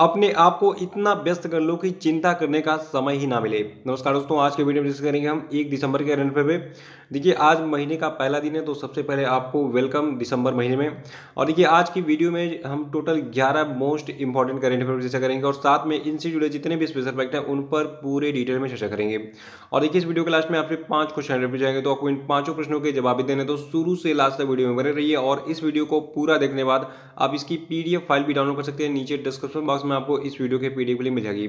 अपने आप को इतना व्यस्त कर लो कि चिंता करने का समय ही ना मिले। नमस्कार दोस्तों, आज के वीडियो में डिस्कस करेंगे हम एक दिसंबर के रन पे देखिए, आज महीने का पहला दिन है तो सबसे पहले आपको वेलकम दिसंबर महीने में। और देखिए, आज की वीडियो में हम total 11 most important current affair चर्चा करेंगे और साथ में इनसे जुड़े जितने भी स्पेशल फैक्ट हैं, उन पर पूरे डिटेल में चर्चा करेंगे। और देखिए, इस वीडियो के लास्ट में आपसे पाँच क्वेश्चन रिपीट जाएँगे तो आपको इन पाँचों प्रश्नों के जवाब देने तो शुरू से लास्ट तक वीडियो में बने रहिए और इस वीडियो को पूरा देखने बाद आप इसकी पीडीएफ फ़ाइल भी डाउनलोड कर सकते हैं। नीचे डिस्क्रिप्शन बॉक्स में आपको इस वीडियो के पीडीएफ लिंक मिल जाएगी।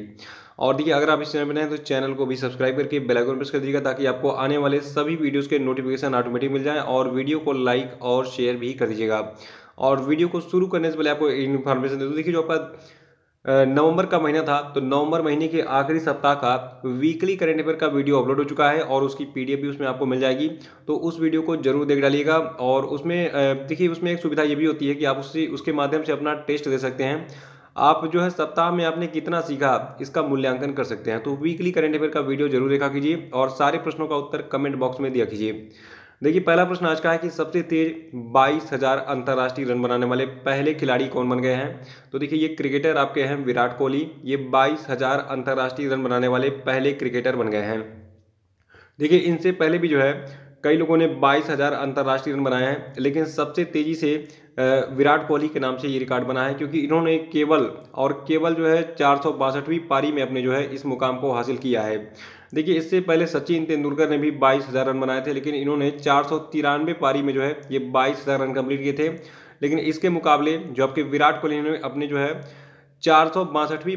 और देखिए, अगर आप इस चैनल पर नए तो चैनल को भी सब्सक्राइब करके बेल आइकन प्रेस कर दीजिएगा, ताकि आपको आने वाले सभी वीडियोस के नोटिफिकेशन ऑटोमेटिक मिल जाए और वीडियो को लाइक और शेयर भी कर दीजिएगा। और वीडियो को शुरू करने से पहले आपको इन्फॉर्मेशन दे दो। देखिए, जो आपका नवंबर का महीना था तो नवंबर महीने के आखिरी सप्ताह का वीकली करेंट अफेयर का वीडियो अपलोड हो चुका है और उसकी पीडीएफ भी उसमें आपको मिल जाएगी। तो उस वीडियो को ज़रूर देख डालिएगा और उसमें देखिए, उसमें एक सुविधा ये भी होती है कि आप उससे उसके माध्यम से अपना टेस्ट दे सकते हैं। आप जो है सप्ताह में आपने कितना सीखा, इसका मूल्यांकन कर सकते हैं। तो वीकली करेंट अफेयर का वीडियो ज़रूर देखा कीजिए और सारे प्रश्नों का उत्तर कमेंट बॉक्स में दिया कीजिए। देखिए, पहला प्रश्न आज का है कि सबसे तेज बाईस हज़ार अंतर्राष्ट्रीय रन बनाने वाले पहले खिलाड़ी कौन बन गए हैं? तो देखिए, ये क्रिकेटर आपके हैं विराट कोहली। ये बाईस हज़ार अंतर्राष्ट्रीय रन बनाने वाले पहले क्रिकेटर बन गए हैं। देखिए, इनसे पहले भी जो है कई लोगों ने बाईस हज़ार अंतर्राष्ट्रीय रन बनाए हैं, लेकिन सबसे तेज़ी से विराट कोहली के नाम से ये रिकॉर्ड बना है क्योंकि इन्होंने केवल और केवल जो है चार पारी में अपने जो है इस मुकाम को हासिल किया है। देखिए, इससे पहले सचिन तेंदुलकर ने भी बाईस हज़ार रन बनाए थे, लेकिन इन्होंने चार सौ तिरानवे पारी में जो है ये बाईस हज़ार रन कंप्लीट किए थे। लेकिन इसके मुकाबले जो आपके विराट कोहली ने अपने जो है चार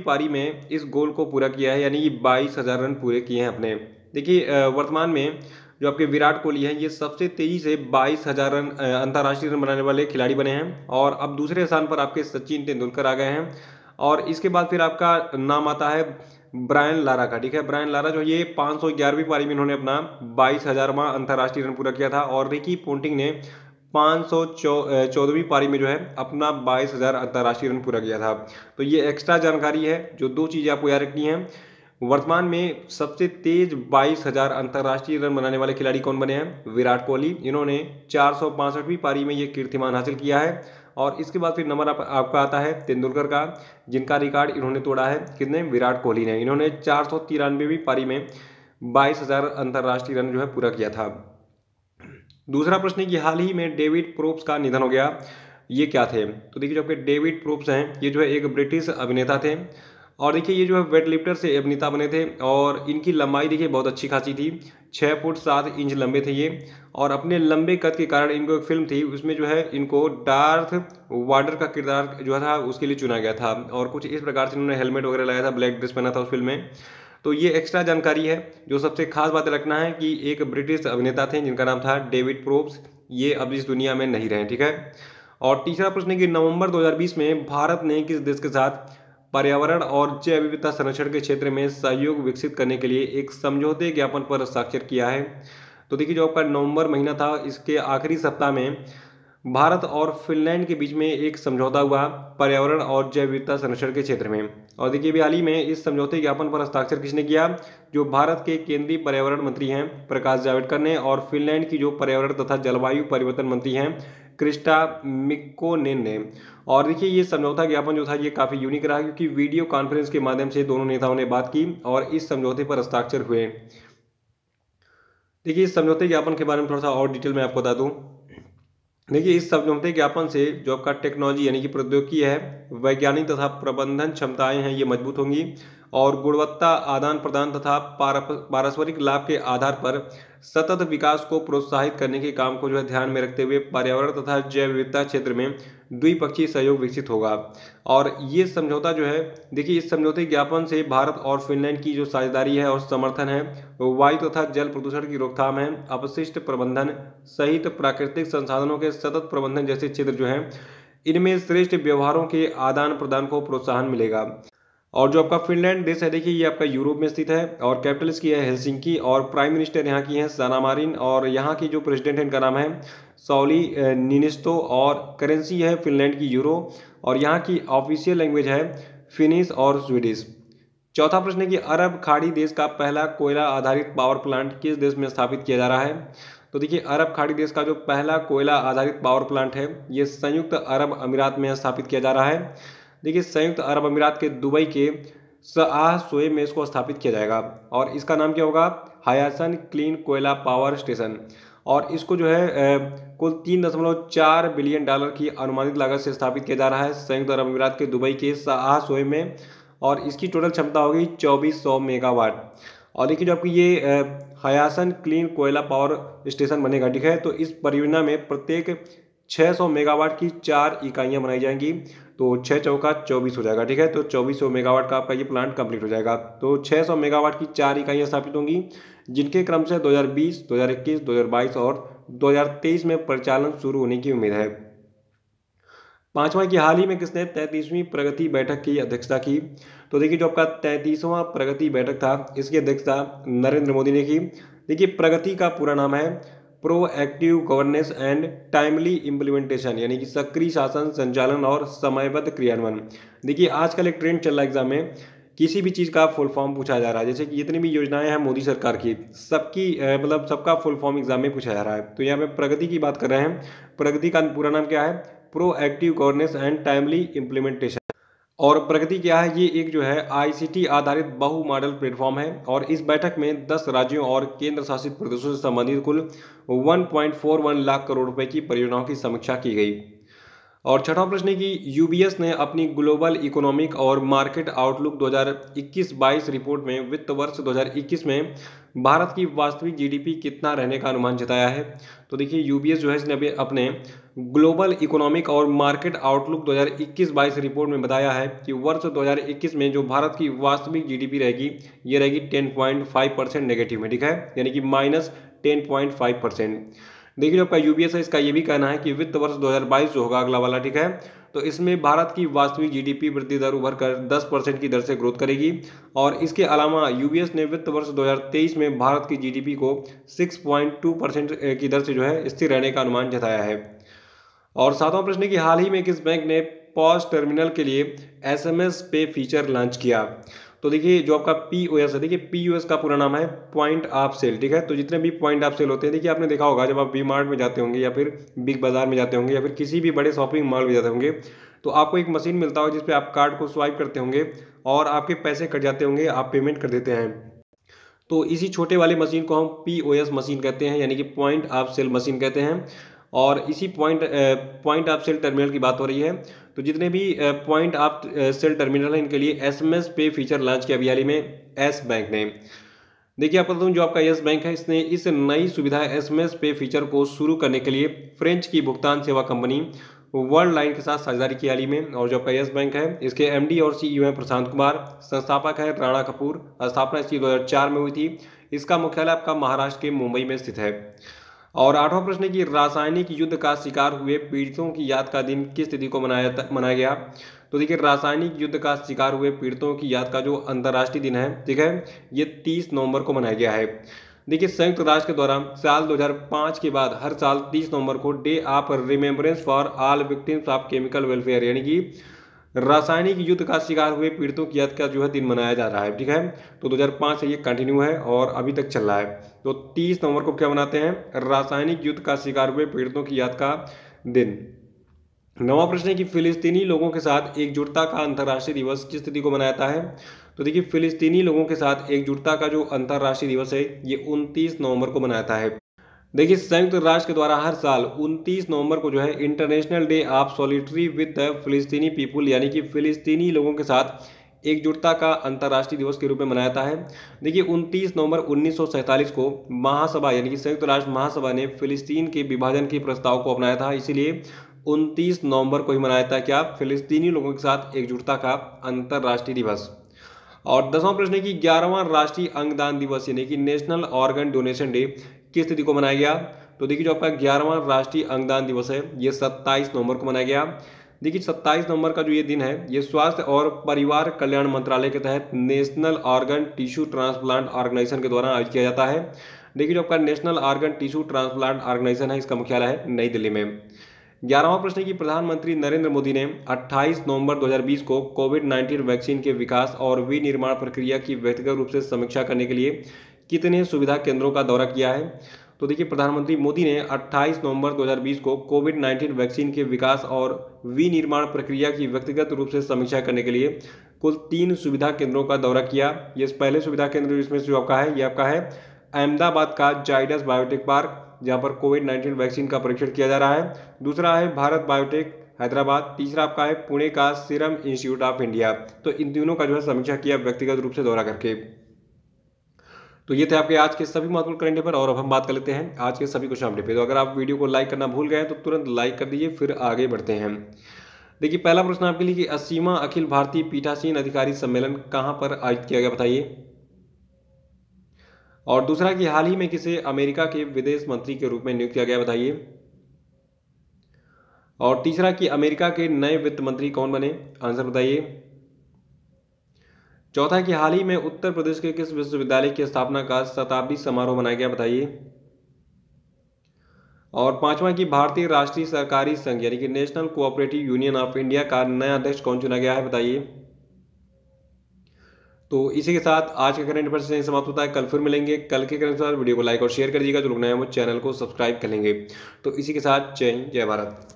पारी में इस गोल को पूरा किया है, यानी कि बाईस हज़ार रन पूरे किए हैं अपने। देखिए वर्तमान में जो आपके विराट कोहली हैं, ये सबसे तेज़ी से बाईस हज़ार रन अंतर्राष्ट्रीय रन बनाने वाले खिलाड़ी बने हैं। और अब दूसरे स्थान पर आपके सचिन तेंदुलकर आ गए हैं। और इसके बाद फिर आपका नाम आता है ब्रायन लारा का, ठीक है? ब्रायन लारा जो ये पाँच सौ ग्यारहवीं पारी में इन्होंने अपना बाईस हजारवा अंतर्राष्ट्रीय रन पूरा किया था। और रिकी पोंटिंग ने पाँच सौ चौदहवीं पारी में जो है, अपना बाईस हज़ार अंतर्राष्ट्रीय रन पूरा किया था। तो ये एक्स्ट्रा जानकारी है, जो दो चीज़ें आपको याद रखनी है। वर्तमान में सबसे तेज बाईस हज़ार अंतर्राष्ट्रीय रन बनाने वाले खिलाड़ी कौन बने हैं? विराट कोहली। इन्होंने चार सौ पारी में ये कीर्तिमान हासिल किया है। और इसके बाद फिर नंबर आप, आपका आता है तेंदुलकर का जिनका रिकॉर्ड इन्होंने तोड़ा है। कितने? विराट कोहली ने। इन्होंने चार सौ पारी में बाईस हज़ार अंतर्राष्ट्रीय रन जो है पूरा किया था। दूसरा प्रश्न कि हाल ही में डेविड प्रोप्स का निधन हो गया। ये क्या थे? तो देखिए जो आपके डेविड प्रोप्स हैं ये जो है एक ब्रिटिश अभिनेता थे। और देखिए, ये जो है वेट लिफ्टर से अभिनेता बने थे और इनकी लंबाई देखिए बहुत अच्छी खासी थी। छः फुट सात इंच लंबे थे ये और अपने लंबे कद के कारण इनको एक फ़िल्म थी। उसमें जो है इनको डार्थ वार्डर का किरदार जो था, उसके लिए चुना गया था और कुछ इस प्रकार से इन्होंने हेलमेट वगैरह लगाया था, ब्लैक ड्रेस पहना था उस फ़िल्म में। तो ये एक्स्ट्रा जानकारी है, जो सबसे खास बात रखना है कि एक ब्रिटिश अभिनेता थे, जिनका नाम था डेविड प्रोब्स। ये अब इस दुनिया में नहीं रहे, ठीक है? और तीसरा प्रश्न है कि नवंबर 2020 में भारत ने किस देश के साथ पर्यावरण और जैव विविधता संरक्षण के क्षेत्र में सहयोग विकसित करने के लिए एक समझौते ज्ञापन पर हस्ताक्षर किया है। तो देखिए, जो आपका नवंबर महीना था, इसके आखिरी सप्ताह में भारत और फिनलैंड के बीच में एक समझौता हुआ पर्यावरण और जैव विविधता संरक्षण के क्षेत्र में। और देखिए, अभी हाल ही में इस समझौते ज्ञापन पर हस्ताक्षर किसने किया? जो भारत के केंद्रीय पर्यावरण मंत्री हैं, प्रकाश जावड़ेकर ने, और फिनलैंड की जो पर्यावरण तथा जलवायु परिवर्तन मंत्री हैं क्रिस्टा मिकोनेन। ने और देखिए, ये समझौता ज्ञापन जो था, ये काफ़ी यूनिक रहा, क्योंकि वीडियो कॉन्फ्रेंस के माध्यम से दोनों नेताओं ने बात की और इस समझौते पर हस्ताक्षर हुए। देखिए, इस समझौते ज्ञापन के बारे में थोड़ा सा और डिटेल में आपको बता दूँ। देखिए, इस समझौते ज्ञापन से जो आपका टेक्नोलॉजी यानी कि प्रौद्योगिकी है, वैज्ञानिक तथा प्रबंधन क्षमताएँ हैं, ये मज़बूत होंगी। और गुणवत्ता आदान प्रदान तथा पारस्परिक लाभ के आधार पर सतत विकास को प्रोत्साहित करने के काम को जो है ध्यान में रखते हुए पर्यावरण तथा जैव विविधता क्षेत्र में द्विपक्षीय सहयोग विकसित होगा। और ये समझौता जो है, देखिए इस समझौते ज्ञापन से भारत और फिनलैंड की जो साझेदारी है और समर्थन है, वायु तथा जल प्रदूषण की रोकथाम है, अपशिष्ट प्रबंधन सहित प्राकृतिक संसाधनों के सतत प्रबंधन जैसे क्षेत्र जो है, इनमें श्रेष्ठ व्यवहारों के आदान प्रदान को प्रोत्साहन मिलेगा। और जो आपका फिनलैंड देश है, देखिए, ये आपका यूरोप में स्थित है और कैपिटल इसकी है हेलसिंकी और प्राइम मिनिस्टर यहाँ की हैं साना मारिन और यहाँ की जो प्रेसिडेंट है, इनका नाम है सौली निनिस्तो और करेंसी है फिनलैंड की यूरो और यहाँ की ऑफिशियल लैंग्वेज है फिनिश और स्वीडिश। चौथा प्रश्न है कि अरब खाड़ी देश का पहला कोयला आधारित पावर प्लांट किस देश में स्थापित किया जा रहा है? तो देखिए, अरब खाड़ी देश का जो पहला कोयला आधारित पावर प्लांट है, ये संयुक्त अरब अमीरात में स्थापित किया जा रहा है। देखिए, संयुक्त अरब अमीरात के दुबई के सआह सोए में इसको स्थापित किया जाएगा और इसका नाम क्या होगा? हयासन क्लीन कोयला पावर स्टेशन। और इसको जो है कुल तीन दशमलव चार बिलियन डॉलर की अनुमानित लागत से स्थापित किया जा रहा है संयुक्त अरब अमीरात के दुबई के सआह सोए में। और इसकी टोटल क्षमता होगी चौबीस सौ मेगावाट। और देखिए, जो आपकी ये हयासन क्लीन कोयला पावर स्टेशन बनेगा, ठीक है? तो इस परियोजना में प्रत्येक 600 मेगावाट की चार इकाइयाँ बनाई जाएँगी। तो छः चौका चौबीस हो जाएगा ठीक है? तो चौबीस सौ मेगावाट का आपका ये प्लांट कंप्लीट हो जाएगा। तो 600 मेगावाट की चार इकाइयाँ स्थापित होंगी जिनके क्रम से 2020, 2021, 2022 और 2023 में परिचालन शुरू होने की उम्मीद है। पांचवा की हाल ही में किसने तैंतीसवीं प्रगति बैठक की अध्यक्षता की? तो देखिए जो आपका तैंतीसवां प्रगति बैठक था इसकी अध्यक्षता नरेंद्र मोदी ने की। देखिए प्रगति का पूरा नाम है proactive governance and timely implementation यानी कि सक्रिय शासन, संचालन और समयबद्ध क्रियान्वयन। देखिए, आजकल एक ट्रेंड चल रहा है एग्ज़ाम में, किसी भी चीज़ का फुल फॉर्म पूछा जा रहा है। जैसे कि जितनी भी योजनाएँ हैं मोदी सरकार की, सबकी मतलब सबका फुल फॉर्म एग्ज़ाम में पूछा जा रहा है। तो यहाँ पे प्रगति की बात कर रहे हैं। प्रगति का पूरा नाम क्या है? Proactive governance and timely implementation और प्रगति क्या है? ये एक जो है आईसीटी आधारित बहु मॉडल प्लेटफॉर्म है और इस बैठक में 10 राज्यों और केंद्र शासित प्रदेशों से संबंधित कुल 1.41 लाख करोड़ रुपए की परियोजनाओं की समीक्षा की गई। और छठा प्रश्न है कि यूबीएस ने अपनी ग्लोबल इकोनॉमिक और मार्केट आउटलुक 2021-22 रिपोर्ट में वित्त वर्ष 2021 में भारत की वास्तविक जीडीपी कितना रहने का अनुमान जताया है? तो देखिए यूबीएस जो है इसने अभी अपने ग्लोबल इकोनॉमिक और मार्केट आउटलुक 2021-22 रिपोर्ट में बताया है कि वर्ष 2021 में जो भारत की वास्तविक जीडीपी रहेगी, ये रहेगी 10.5 परसेंट नेगेटिव में, ठीक है? यानी कि माइनस टेन परसेंट। देखिए जो आपका यूबीएस इसका ये भी कहना है कि वित्त वर्ष 2022 जो होगा अगला वाला, ठीक है? तो इसमें भारत की वास्तविक जीडीपी वृद्धि दर उभर कर 10 परसेंट की दर से ग्रोथ करेगी और इसके अलावा यूबीएस ने वित्त वर्ष 2023 में भारत की जीडीपी को 6.2 परसेंट की दर से जो है, स्थिर रहने का अनुमान जताया है। और सातवां प्रश्न कि हाल ही में किस बैंक ने पॉज टर्मिनल के लिए एसएमएस पे फीचर लॉन्च किया? तो देखिए, जो आपका पी ओ एस है, देखिए पी यू एस का पूरा नाम है पॉइंट ऑफ़ सेल ठीक है? तो जितने भी पॉइंट ऑफ़ सेल होते हैं, देखिए, आपने देखा होगा, जब आप वी मार्ट में जाते होंगे या फिर बिग बाज़ार में जाते होंगे या फिर किसी भी बड़े शॉपिंग मॉल में जाते होंगे तो आपको एक मशीन मिलता हो जिसपे आप कार्ड को स्वाइप करते होंगे और आपके पैसे कट जाते होंगे, आप पेमेंट कर देते हैं। तो इसी छोटे वाले मशीन को हम पी ओ एस मशीन कहते हैं, यानी कि पॉइंट ऑफ़ सेल मशीन कहते हैं। और इसी point point of sale terminal की बात हो रही है तो जितने भी पॉइंट ऑफ़ सेल टर्मिनल हैं, इनके लिए S M S pay feature launch किया अभी में एस बैंक ने। देखिए, आपको बताऊँ, जो आपका यस बैंक है, इसने इस नई सुविधा एस एम पे फीचर को शुरू करने के लिए फ्रेंच की भुगतान सेवा कंपनी वर्ल्ड लाइन के साथ साझेदारी की हाल में, और जो आपका यस बैंक है, इसके एमडी और सीईओ हैं प्रशांत कुमार, संस्थापक है राणा कपूर, स्थापना इसकी 2004 में हुई थी। इसका मुख्यालय आपका महाराष्ट्र के मुंबई में स्थित है। और आठवां प्रश्न है कि रासायनिक युद्ध का शिकार हुए पीड़ितों की याद का दिन किस तिथि को मनाया मनाया गया? तो देखिए, रासायनिक युद्ध का शिकार हुए पीड़ितों की याद का जो अंतर्राष्ट्रीय दिन है, ठीक है, ये 30 नवंबर को मनाया गया है। देखिए, संयुक्त राष्ट्र के द्वारा साल 2005 के बाद हर साल 30 नवंबर को day of remembrance for all victims of chemical welfare, यानी कि रासायनिक युद्ध का शिकार हुए पीड़ितों की याद का जो है दिन मनाया जा रहा है, ठीक है? तो 2005 से ये कंटिन्यू है और अभी तक चल रहा है। तो 30 नवंबर को क्या मनाते हैं? रासायनिक युद्ध का शिकार हुए पीड़ितों की याद का दिन। नवा प्रश्न है कि फिलिस्तीनी लोगों के साथ एकजुटता का अंतर्राष्ट्रीय दिवस किस तिथि को मनाया जाता है? तो देखिए, फिलिस्तीनी लोगों के साथ एकजुटता का जो अंतर्राष्ट्रीय दिवस है, ये 29 नवंबर को मनाया जाता है। देखिए, संयुक्त राष्ट्र के द्वारा हर साल 29 नवंबर को जो है international day of solitary with the फिलिस्तीनी पीपुल यानी कि फिलिस्तीनी लोगों के साथ एकजुटता का अंतर्राष्ट्रीय दिवस के रूप में मनाया जाता है। देखिए 29 नवंबर उन्नीस को महासभा, यानी कि संयुक्त राष्ट्र महासभा ने फिलिस्तीन के विभाजन के प्रस्ताव को अपनाया था। इसीलिए 29 नवंबर को ही मनाया था क्या? फिलिस्तीनी लोगों के साथ एकजुटता का अंतर्राष्ट्रीय दिवस। और दसवां प्रश्न है कि ग्यारहवां राष्ट्रीय अंगदान दिवस, यानी कि नेशनल ऑर्गन डोनेशन डे किस तिथि को मनाया गया। तो देखिए जो आपका ग्यारहवा राष्ट्रीय अंगदान दिवस है, ये सत्ताईस नवंबर को मनाया गया। देखिए सत्ताईस नवंबर का जो ये दिन है, ये स्वास्थ्य और परिवार कल्याण मंत्रालय के तहत national organ tissue transplant organisation के द्वारा आयोजित किया जाता है। देखिए जो आपका national organ tissue transplant organisation है, इसका मुख्यालय है नई दिल्ली में। ग्यारहवा प्रश्न की प्रधानमंत्री नरेंद्र मोदी ने 28 नवंबर 2020 को कोविड 19 वैक्सीन के विकास और विनिर्माण प्रक्रिया की व्यक्तिगत रूप से समीक्षा करने के लिए कितने सुविधा केंद्रों का दौरा किया है? तो देखिए, प्रधानमंत्री मोदी ने 28 नवंबर 2020 को कोविड 19 वैक्सीन के विकास और विनिर्माण प्रक्रिया की व्यक्तिगत रूप से समीक्षा करने के लिए कुल तीन सुविधा केंद्रों का दौरा किया। ये पहले सुविधा केंद्र इसमें जो आपका है, ये आपका है अहमदाबाद का जाइडस बायोटेक पार्क, जहाँ पर कोविड नाइन्टीन वैक्सीन का परीक्षण किया जा रहा है। दूसरा है भारत बायोटेक हैदराबाद, तीसरा आपका है पुणे का सीरम इंस्टीट्यूट ऑफ़ इंडिया। तो इन तीनों का जो है समीक्षा किया, व्यक्तिगत रूप से दौरा करके। तो ये थे आपके आज के सभी महत्वपूर्ण करंट पर और अब हम बात कर लेते हैं आज के सभी क्वेश्चन अपडेट पे। तो अगर आप वीडियो को लाइक करना भूल गए तो तुरंत लाइक कर दीजिए, फिर आगे बढ़ते हैं। देखिए, पहला प्रश्न आपके लिए कि अस्सीवा अखिल भारतीय पीठासीन अधिकारी सम्मेलन कहाँ पर आयोजित किया गया, बताइए। और दूसरा कि हाल ही में किसे अमेरिका के विदेश मंत्री के रूप में नियुक्त किया गया, बताइए। और तीसरा कि अमेरिका के नए वित्त मंत्री कौन बने? आंसर बताइए। चौथा कि हाल ही में उत्तर प्रदेश के किस विश्वविद्यालय की स्थापना का शताब्दी समारोह मनाया गया, बताइए। और पांचवा कि भारतीय राष्ट्रीय सरकारी संघ, यानी कि national cooperative union of India का नया अध्यक्ष कौन चुना गया है, बताइए। तो इसी के साथ आज का करंट अफेयर समाप्त होता है। कल फिर मिलेंगे। कल के करंट वीडियो को लाइक और शेयर कर दीजिएगा। जो लोग नए वो चैनल को सब्सक्राइब कर लेंगे। तो इसी के साथ जय जय भारत।